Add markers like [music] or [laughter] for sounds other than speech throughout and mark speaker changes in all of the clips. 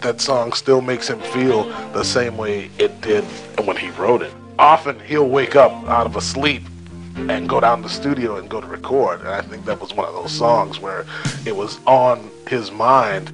Speaker 1: that song still makes him feel the same way it did when he wrote it. Often he'll wake up out of a sleep and go down to the studio and go to record. And I think that was one of those songs where it was on his mind.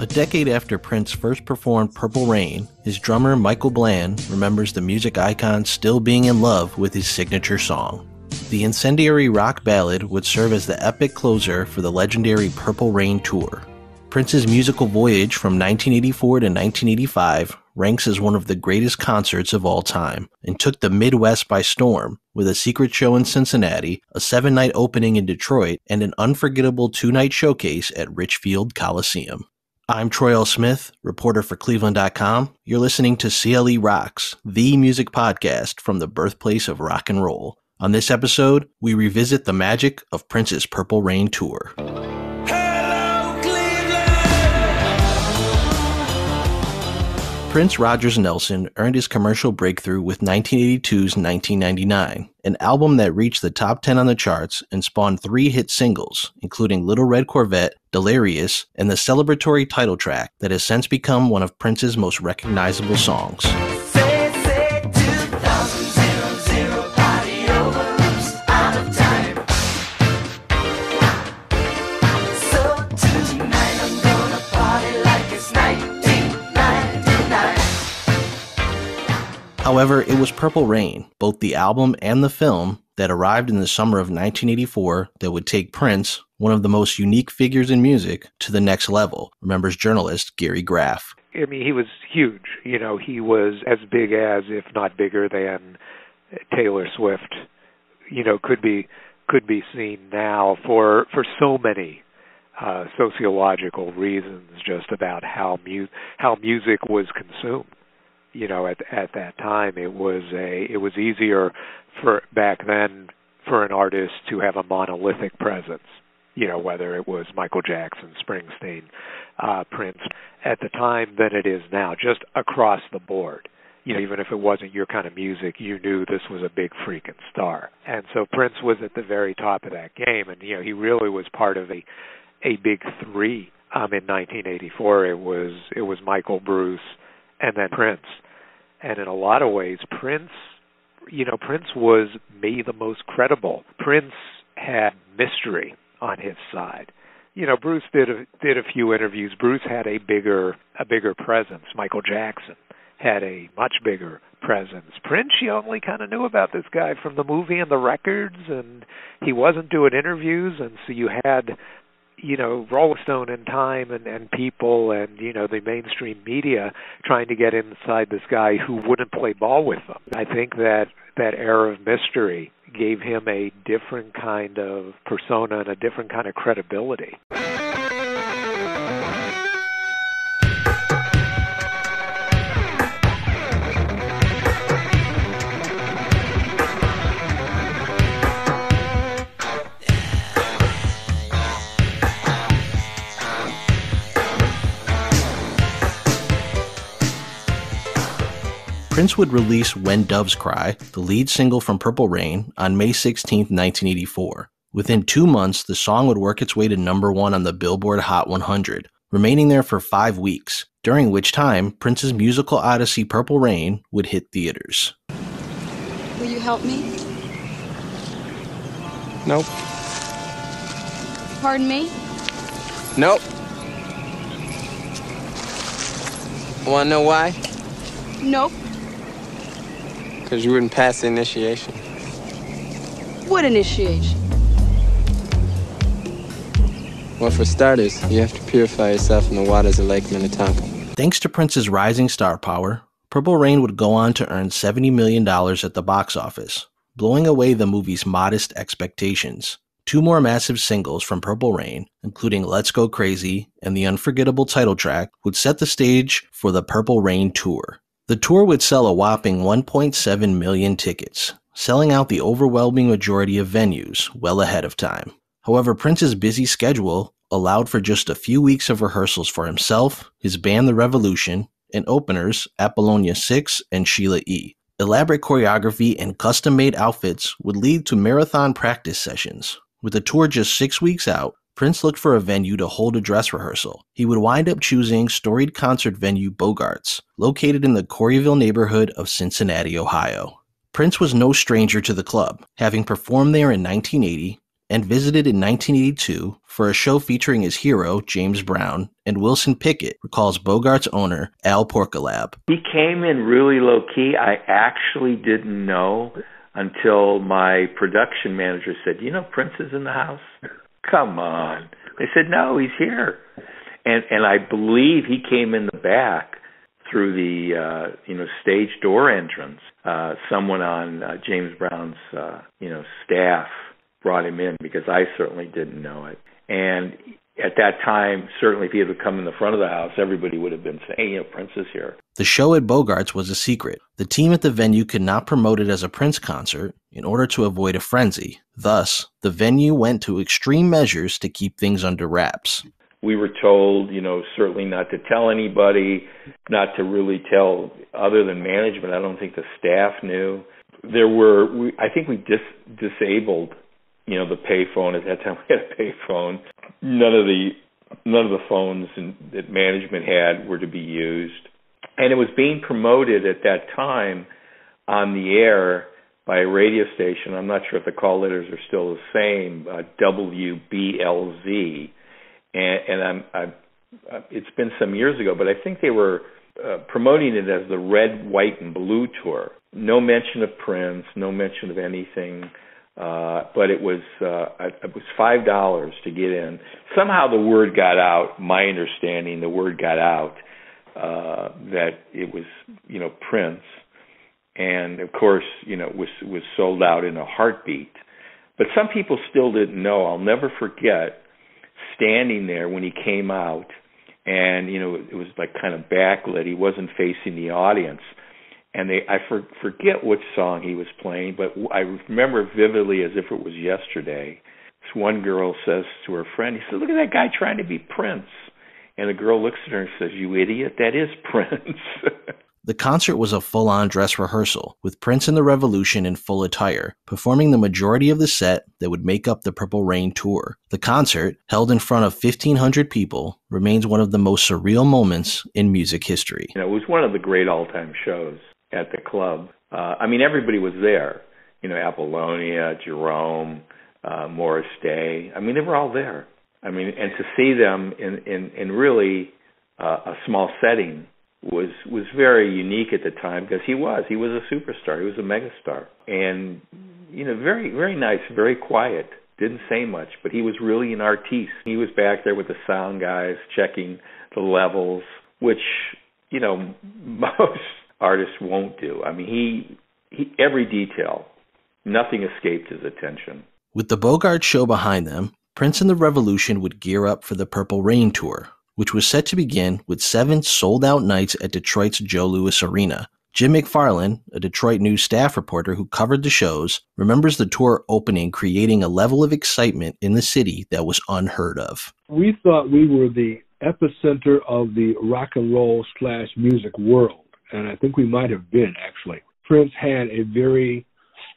Speaker 2: A decade after Prince first performed Purple Rain, his drummer Michael Bland remembers the music icon still being in love with his signature song. The incendiary rock ballad would serve as the epic closer for the legendary Purple Rain tour. Prince's musical voyage from 1984 to 1985 ranks as one of the greatest concerts of all time and took the Midwest by storm with a secret show in Cincinnati, a seven night opening in Detroit, and an unforgettable two night showcase at Richfield Coliseum. I'm Troy L. Smith, reporter for Cleveland.com. You're listening to CLE Rocks, the music podcast from the birthplace of rock and roll. On this episode, we revisit the magic of Prince's Purple Rain tour. Prince Rogers Nelson earned his commercial breakthrough with 1982's 1999, an album that reached the top 10 on the charts and spawned three hit singles, including Little Red Corvette, Delirious, and the celebratory title track that has since become one of Prince's most recognizable songs. However, it was Purple Rain, both the album and the film, that arrived in the summer of 1984 that would take Prince, one of the most unique figures in music, to the next level, remembers journalist Gary Graff.
Speaker 3: I mean, he was huge. You know, he was as big as, if not bigger than, Taylor Swift. You know, could be could be seen now for for so many uh, sociological reasons, just about how mu- how music was consumed you know at at that time it was a it was easier for back then for an artist to have a monolithic presence you know whether it was Michael Jackson, Springsteen, uh Prince at the time than it is now just across the board. You know even if it wasn't your kind of music you knew this was a big freaking star. And so Prince was at the very top of that game and you know he really was part of a a big 3 um in 1984 it was it was Michael Bruce and then Prince. And in a lot of ways, Prince, you know, Prince was maybe the most credible. Prince had mystery on his side. You know, Bruce did a, did a few interviews. Bruce had a bigger a bigger presence. Michael Jackson had a much bigger presence. Prince, you only kind of knew about this guy from the movie and the records, and he wasn't doing interviews, and so you had you know Rolling Stone and Time and and people and you know the mainstream media trying to get inside this guy who wouldn't play ball with them. I think that that air of mystery gave him a different kind of persona and a different kind of credibility.
Speaker 2: Prince would release When Doves Cry, the lead single from Purple Rain, on May 16, 1984. Within two months, the song would work its way to number one on the Billboard Hot 100, remaining there for five weeks, during which time Prince's musical odyssey Purple Rain would hit theaters.
Speaker 4: Will you help me?
Speaker 5: Nope.
Speaker 4: Pardon me?
Speaker 5: Nope. Want to know why?
Speaker 4: Nope.
Speaker 5: Because you wouldn't pass the initiation.
Speaker 4: What initiation?
Speaker 5: Well, for starters, you have to purify yourself in the waters of Lake Minnetonka.
Speaker 2: Thanks to Prince's rising star power, Purple Rain would go on to earn $70 million at the box office, blowing away the movie's modest expectations. Two more massive singles from Purple Rain, including Let's Go Crazy and the unforgettable title track, would set the stage for the Purple Rain Tour, the tour would sell a whopping 1.7 million tickets, selling out the overwhelming majority of venues well ahead of time. However, Prince's busy schedule allowed for just a few weeks of rehearsals for himself, his band The Revolution, and openers Apollonia 6 and Sheila E. Elaborate choreography and custom made outfits would lead to marathon practice sessions. With the tour just six weeks out, Prince looked for a venue to hold a dress rehearsal. He would wind up choosing storied concert venue Bogarts, located in the Coryville neighborhood of Cincinnati, Ohio. Prince was no stranger to the club, having performed there in 1980 and visited in 1982 for a show featuring his hero, James Brown, and Wilson Pickett recalls Bogart's owner, Al Porkolab.
Speaker 6: He came in really low key. I actually didn't know until my production manager said, You know, Prince is in the house? Come on. They said, No, he's here. And and I believe he came in the back through the uh, you know stage door entrance. Uh, someone on uh, James Brown's uh, you know staff brought him in because I certainly didn't know it. And at that time, certainly if he had come in the front of the house, everybody would have been saying, you know, Prince is here.
Speaker 2: The show at Bogarts was a secret. The team at the venue could not promote it as a Prince concert in order to avoid a frenzy. Thus, the venue went to extreme measures to keep things under wraps.
Speaker 6: We were told, you know, certainly not to tell anybody, not to really tell other than management. I don't think the staff knew. There were, we, I think we dis- disabled you know the payphone at that [laughs] time we had a payphone none of the none of the phones in, that management had were to be used. And it was being promoted at that time on the air by a radio station. I'm not sure if the call letters are still the same uh, WBLZ and and I'm I it's been some years ago but I think they were uh, promoting it as the red white and blue tour. No mention of Prince no mention of anything uh, but it was uh, it was five dollars to get in. Somehow the word got out. My understanding, the word got out uh, that it was you know Prince, and of course you know was was sold out in a heartbeat. But some people still didn't know. I'll never forget standing there when he came out, and you know it was like kind of backlit. He wasn't facing the audience and they I for, forget which song he was playing, but I remember vividly as if it was yesterday. This one girl says to her friend, he said, "Look at that guy trying to be Prince," and the girl looks at her and says, "You idiot! That is [laughs] Prince."
Speaker 2: The concert was a full on dress rehearsal, with Prince and the Revolution in full attire, performing the majority of the set that would make up the Purple Rain tour. The concert, held in front of 1,500 people, remains one of the most surreal moments in music history.
Speaker 6: You know, it was one of the great all time shows at the club. Uh, I mean, everybody was there. You know, Apollonia, Jerome, uh, Morris Day. I mean, they were all there. I mean, and to see them in in, in really uh, a small setting was was very unique at the time because he was he was a superstar. He was a megastar, and you know, very very nice, very quiet. Didn't say much, but he was really an artiste. He was back there with the sound guys checking the levels, which you know [laughs] most artists won't do. I mean, he, he every detail, nothing escaped his attention.
Speaker 2: With the Bogart show behind them, Prince and the Revolution would gear up for the Purple Rain tour, which was set to begin with seven sold out nights at Detroit's Joe Louis Arena. Jim McFarlin, a Detroit News staff reporter who covered the shows, remembers the tour opening creating a level of excitement in the city that was unheard of.
Speaker 7: We thought we were the epicenter of the rock and roll slash music world and I think we might have been actually. Prince had a very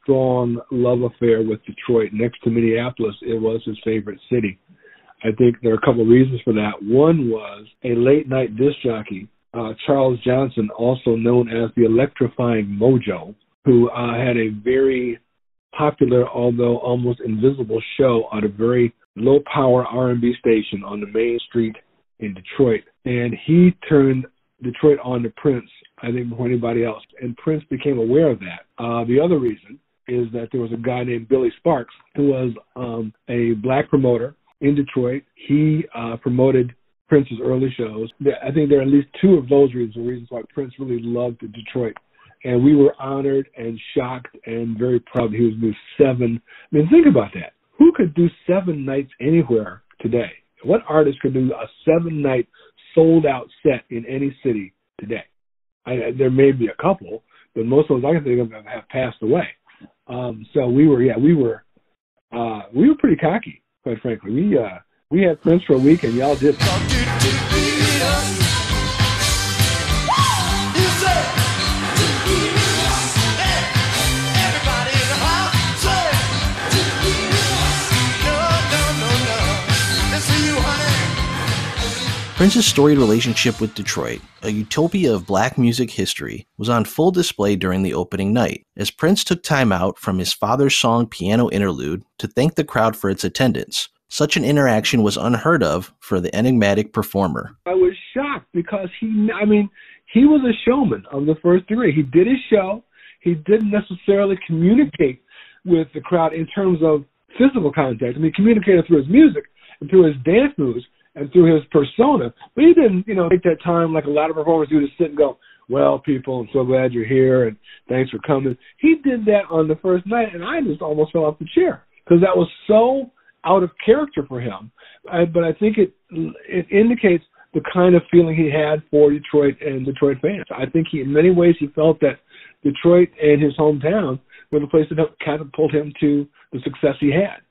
Speaker 7: strong love affair with Detroit. Next to Minneapolis, it was his favorite city. I think there are a couple of reasons for that. One was a late night disc jockey, uh, Charles Johnson, also known as the Electrifying Mojo, who uh, had a very popular, although almost invisible show on a very low power R&B station on the main street in Detroit. And he turned Detroit on to Prince I think, before anybody else. And Prince became aware of that. Uh, the other reason is that there was a guy named Billy Sparks who was um, a black promoter in Detroit. He uh, promoted Prince's early shows. I think there are at least two of those reasons, reasons why Prince really loved Detroit. And we were honored and shocked and very proud he was moved seven. I mean, think about that. Who could do seven nights anywhere today? What artist could do a seven night sold out set in any city today? I, there may be a couple, but most of those I can think of have passed away. Um, so we were, yeah, we were, uh, we were pretty cocky, quite frankly. We, uh, we had friends for a week and y'all didn't.
Speaker 2: Prince's storied relationship with Detroit, a utopia of black music history, was on full display during the opening night, as Prince took time out from his father's song piano interlude to thank the crowd for its attendance. Such an interaction was unheard of for the enigmatic performer.
Speaker 7: I was shocked because he, I mean, he was a showman of the first degree. He did his show. He didn't necessarily communicate with the crowd in terms of physical contact. I mean, he communicated through his music and through his dance moves, and through his persona. But he didn't, you know, take that time like a lot of performers do to sit and go, well, people, I'm so glad you're here and thanks for coming. He did that on the first night, and I just almost fell off the chair because that was so out of character for him. I, but I think it it indicates the kind of feeling he had for Detroit and Detroit fans. I think he, in many ways, he felt that Detroit and his hometown were the place that catapulted him to the success he had.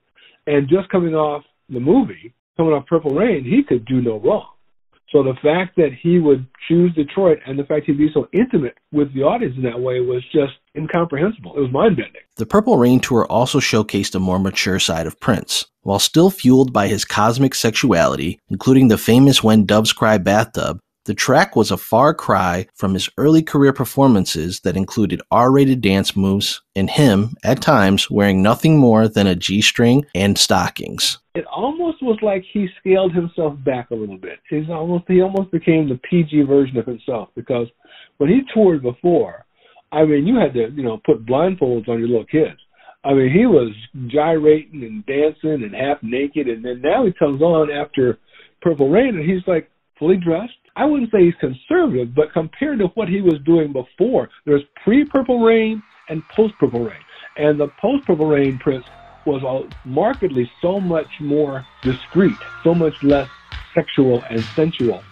Speaker 7: And just coming off the movie, coming off Purple Rain, he could do no wrong. So the fact that he would choose Detroit and the fact he'd be so intimate with the audience in that way was just incomprehensible. It was mind bending.
Speaker 2: The Purple Rain tour also showcased a more mature side of Prince. While still fueled by his cosmic sexuality, including the famous When Doves Cry bathtub, the track was a far cry from his early career performances that included R rated dance moves and him, at times, wearing nothing more than a G string and stockings.
Speaker 7: It almost was like he scaled himself back a little bit. He's almost he almost became the PG version of himself because when he toured before, I mean you had to, you know, put blindfolds on your little kids. I mean, he was gyrating and dancing and half naked and then now he comes on after Purple Rain and he's like fully dressed I wouldn't say he's conservative, but compared to what he was doing before, there's pre Purple Rain and post Purple Rain. And the post Purple Rain Prince was markedly so much more discreet, so much less sexual and sensual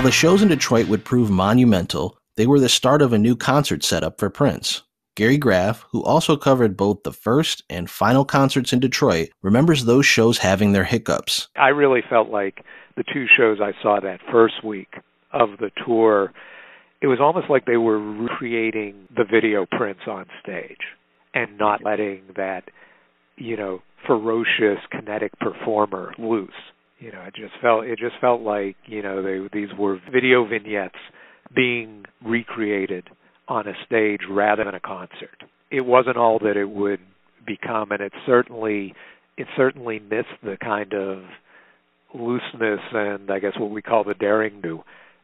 Speaker 2: While the shows in Detroit would prove monumental, they were the start of a new concert setup for Prince. Gary Graff, who also covered both the first and final concerts in Detroit, remembers those shows having their hiccups.
Speaker 3: I really felt like the two shows I saw that first week of the tour, it was almost like they were recreating the video Prince on stage and not letting that, you know, ferocious kinetic performer loose you know, it just felt it just felt like you know they, these were video vignettes being recreated on a stage rather than a concert. It wasn't all that it would become, and it certainly it certainly missed the kind of looseness and I guess what we call the daring do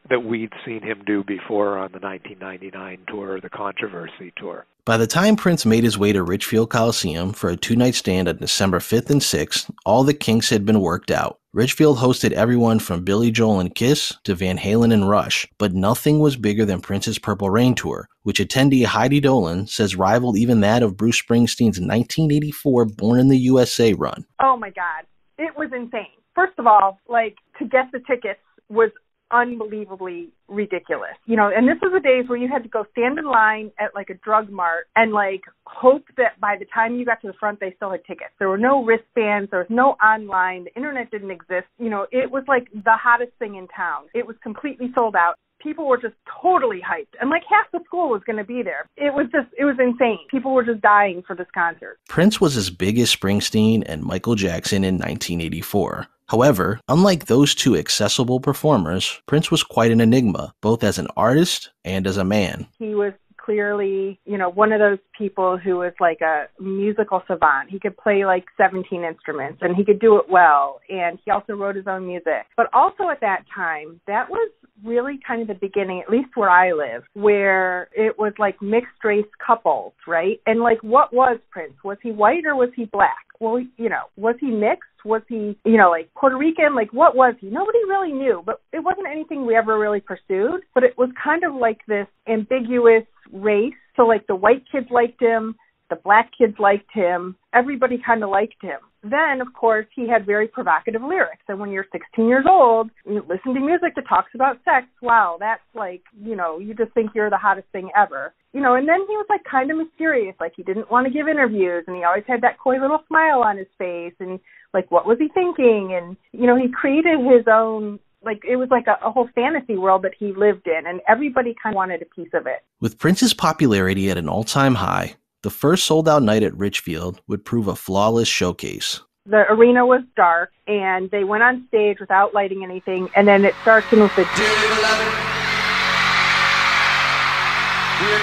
Speaker 3: that we'd seen him do before on the 1999 tour, the Controversy tour.
Speaker 2: By the time Prince made his way to Richfield Coliseum for a two night stand on December 5th and 6th, all the kinks had been worked out. Richfield hosted everyone from Billy Joel and Kiss to Van Halen and Rush, but nothing was bigger than Prince's Purple Rain tour, which attendee Heidi Dolan says rivaled even that of Bruce Springsteen's 1984 Born in the USA run.
Speaker 8: Oh my God. It was insane. First of all, like to get the tickets was unbelievably ridiculous. You know, and this was the days where you had to go stand in line at like a drug mart and like hope that by the time you got to the front they still had tickets. There were no wristbands, there was no online, the internet didn't exist. You know, it was like the hottest thing in town. It was completely sold out people were just totally hyped and like half the school was going to be there it was just it was insane people were just dying for this concert
Speaker 2: prince was as big as springsteen and michael jackson in 1984 However, unlike those two accessible performers, Prince was quite an enigma, both as an artist and as a man.
Speaker 8: He was clearly, you know, one of those people who was like a musical savant. He could play like 17 instruments and he could do it well. And he also wrote his own music. But also at that time, that was really kind of the beginning, at least where I live, where it was like mixed race couples, right? And like, what was Prince? Was he white or was he black? Well, you know, was he mixed? Was he, you know, like Puerto Rican? Like what was he? Nobody really knew, but it wasn't anything we ever really pursued. But it was kind of like this ambiguous race. So like the white kids liked him, the black kids liked him, everybody kind of liked him. Then, of course, he had very provocative lyrics. And when you're 16 years old, you listen to music that talks about sex. Wow, that's like, you know, you just think you're the hottest thing ever. You know, and then he was like kind of mysterious. Like he didn't want to give interviews and he always had that coy little smile on his face. And like, what was he thinking? And, you know, he created his own like it was like a, a, whole fantasy world that he lived in and everybody kind of wanted a piece of it.
Speaker 2: With Prince's popularity at an all-time high, the first sold out night at Richfield would prove a flawless showcase.
Speaker 8: The arena was dark, and they went on stage without lighting anything, and then it starts with the. we are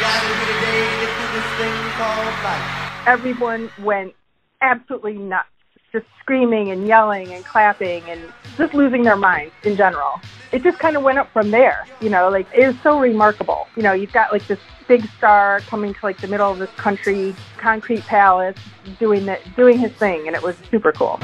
Speaker 9: gathered here today to see this
Speaker 10: thing called
Speaker 9: life
Speaker 8: Everyone went absolutely nuts, just screaming and yelling and clapping and just losing their minds in general. It just kind of went up from there, you know, like it was so remarkable. You know, you've got like this big star coming to like the middle of this country concrete palace doing the doing his thing and it was super cool.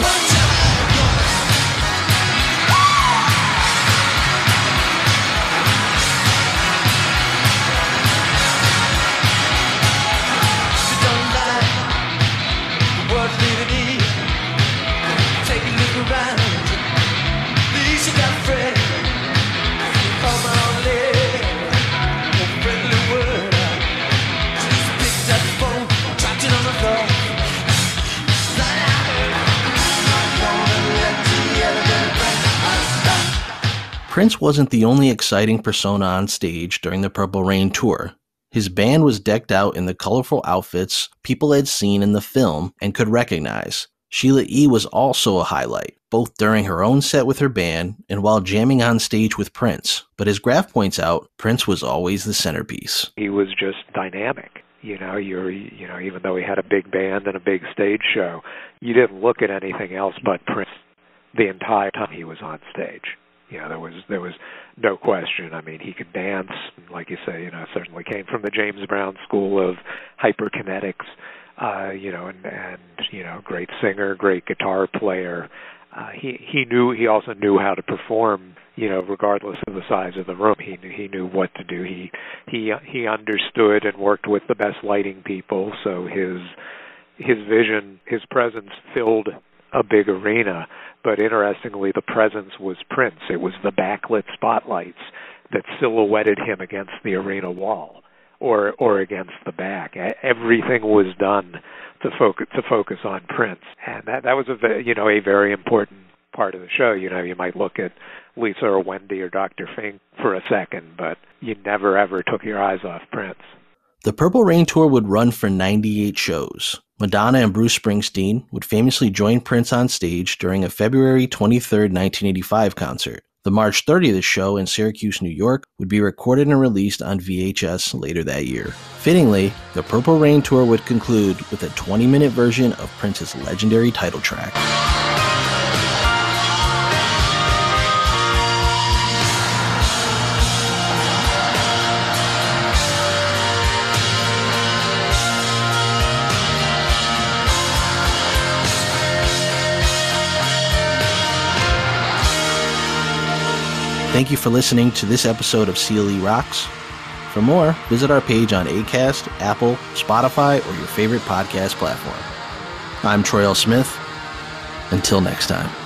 Speaker 2: Wasn't the only exciting persona on stage during the Purple Rain tour. His band was decked out in the colorful outfits people had seen in the film and could recognize. Sheila E. was also a highlight, both during her own set with her band and while jamming on stage with Prince. But as Graff points out, Prince was always the centerpiece.
Speaker 3: He was just dynamic. You know, you're you know, even though he had a big band and a big stage show, you didn't look at anything else but Prince the entire time he was on stage you know there was there was no question. I mean he could dance like you say you know certainly came from the james brown school of hyperkinetics uh you know and and you know great singer great guitar player. Uh he he knew he also knew how to perform you know regardless of the size of the room. He knew he knew what to do. He he he understood and worked with the best lighting people so his his vision his presence filled a big arena but interestingly, the presence was Prince. It was the backlit spotlights that silhouetted him against the arena wall or or against the back. Everything was done to focus to focus on Prince, and that that was a you know a very important part of the show. You know, you might look at Lisa or Wendy or Dr. Fink for a second, but you never ever took your eyes off Prince.
Speaker 2: The Purple Rain tour would run for 98 shows. Madonna and Bruce Springsteen would famously join Prince on stage during a February 23, 1985 concert. The March 30th show in Syracuse, New York would be recorded and released on VHS later that year. Fittingly, the Purple Rain tour would conclude with a 20 minute version of Prince's legendary title track. Thank you for listening to this episode of CLE Rocks. For more, visit our page on ACAST, Apple, Spotify, or your favorite podcast platform. I'm Troy L. Smith. Until next time.